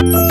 あ!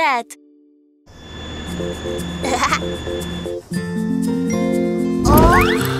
Red. Green.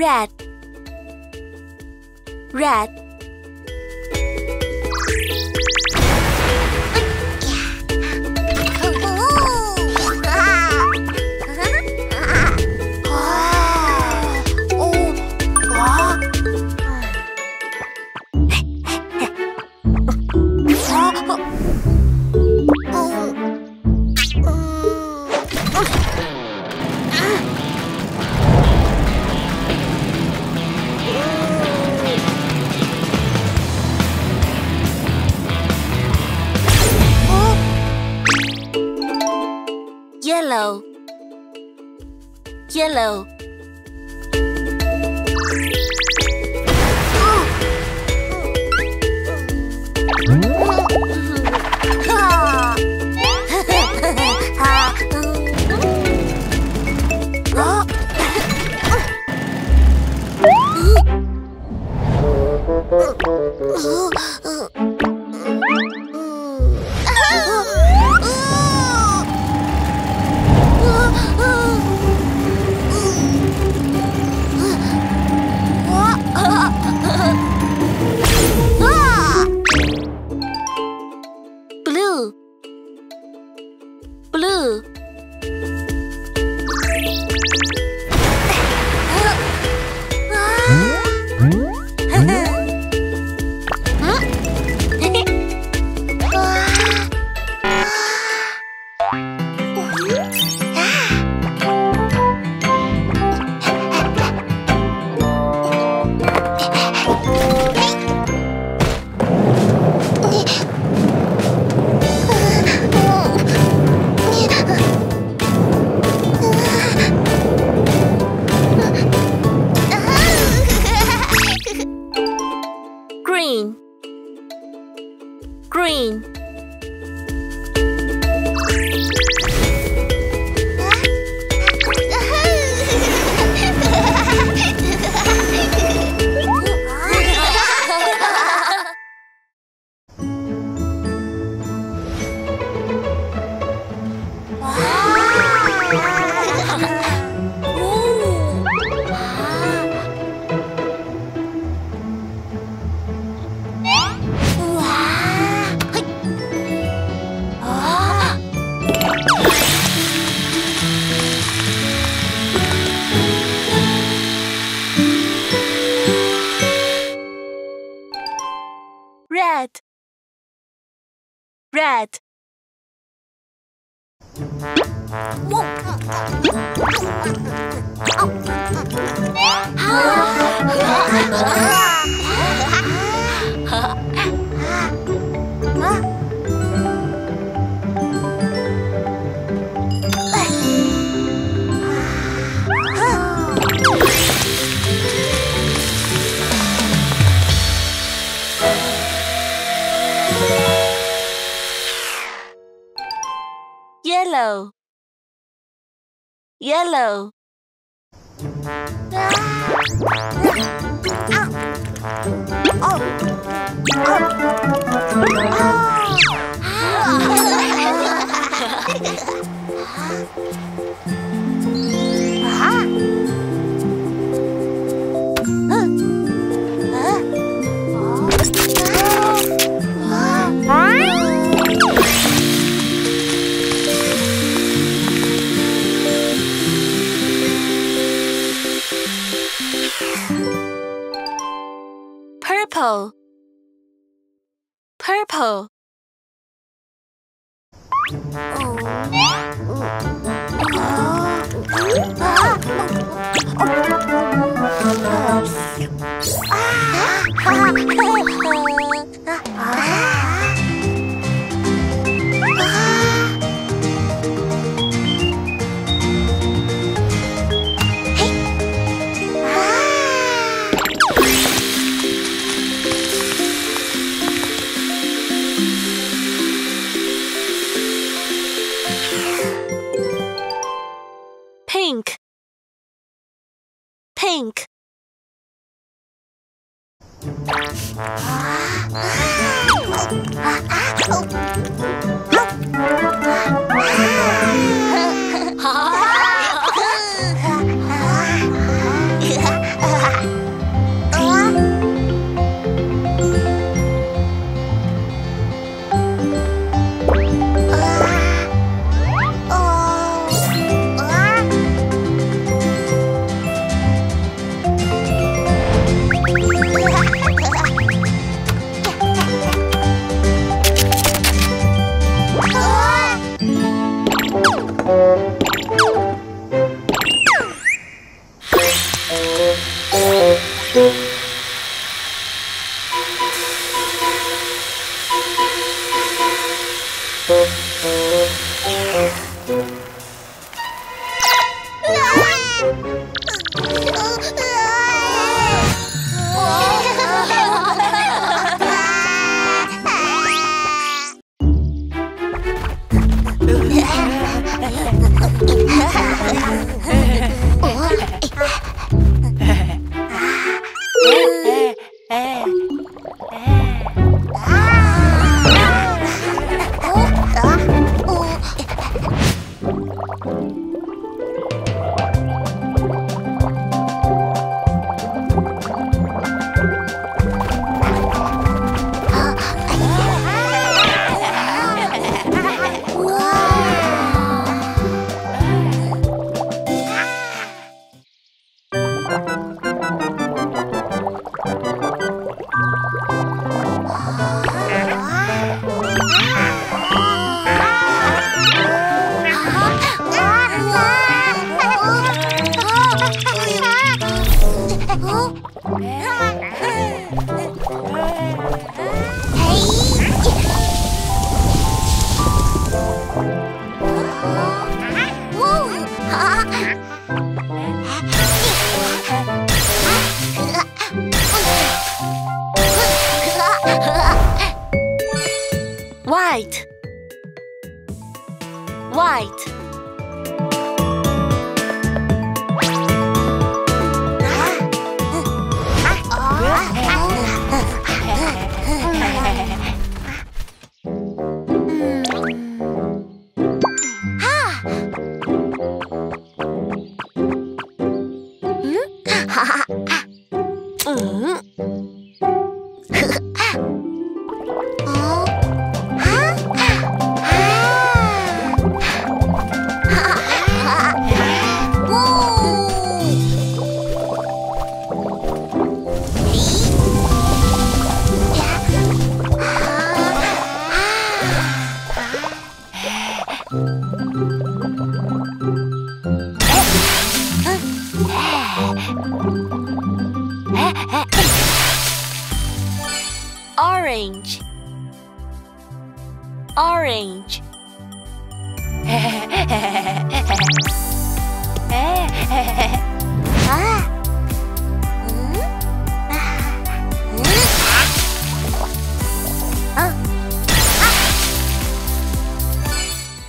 Red. Red. Yellow. Yellow. Blue. Yellow. Yellow. Purple.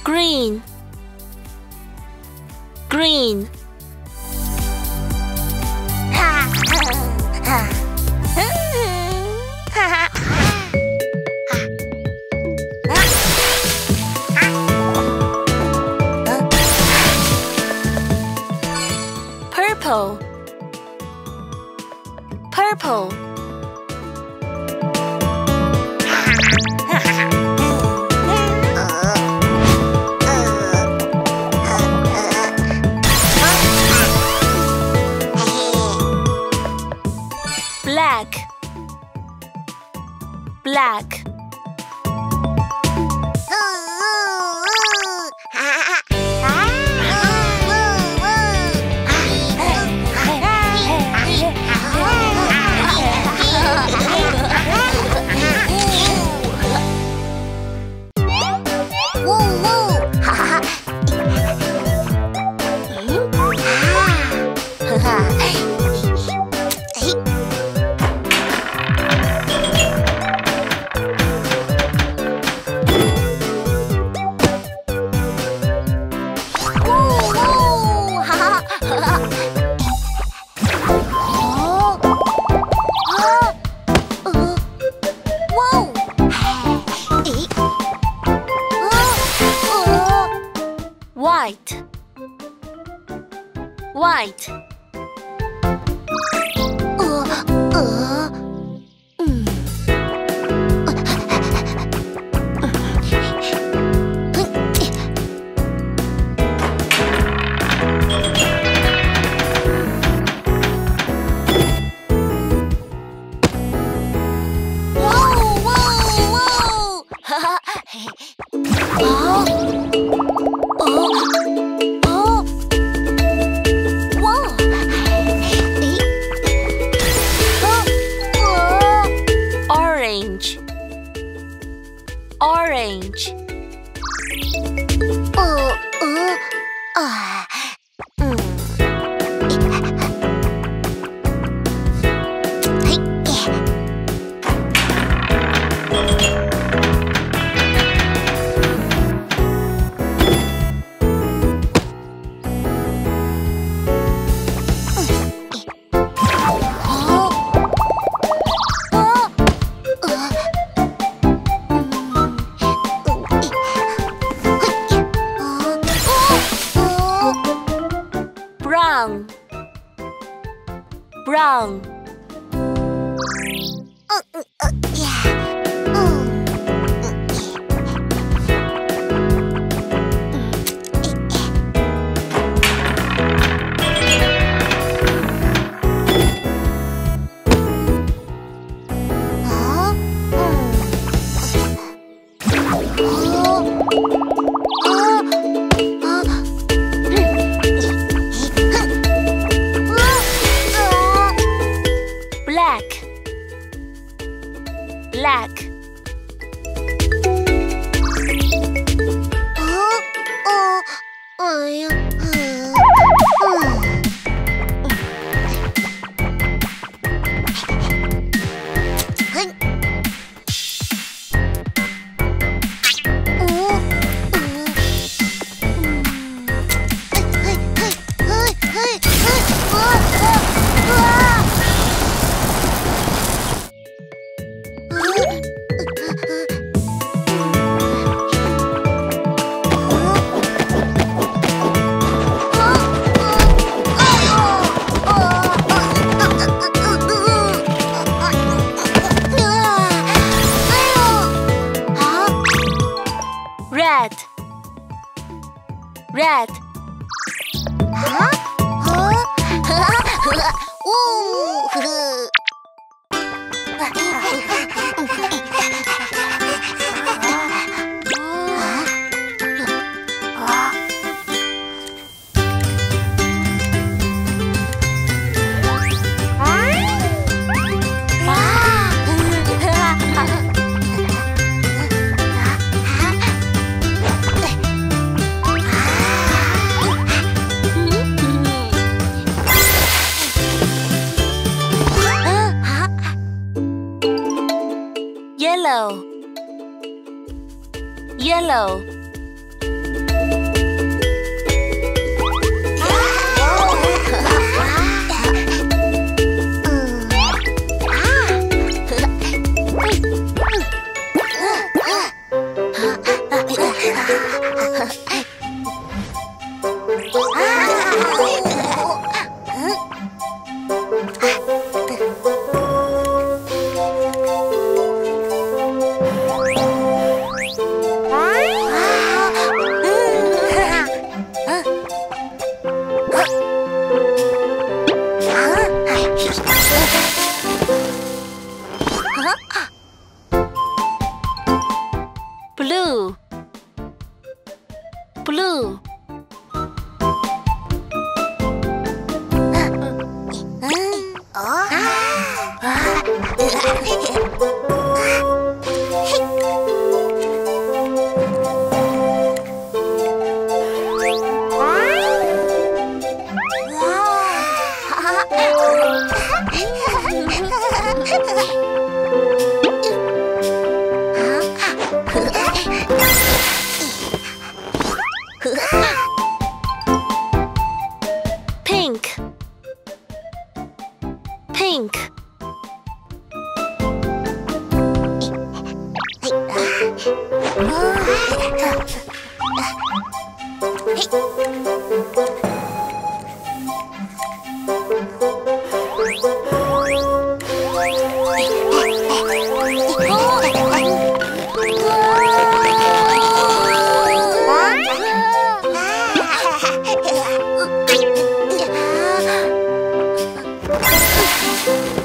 Green. Green. Purple. Purple. Black. White. White. Orange. Orange. はい。はい。Green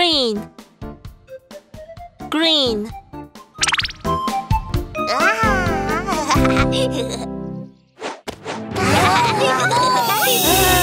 Green. Green.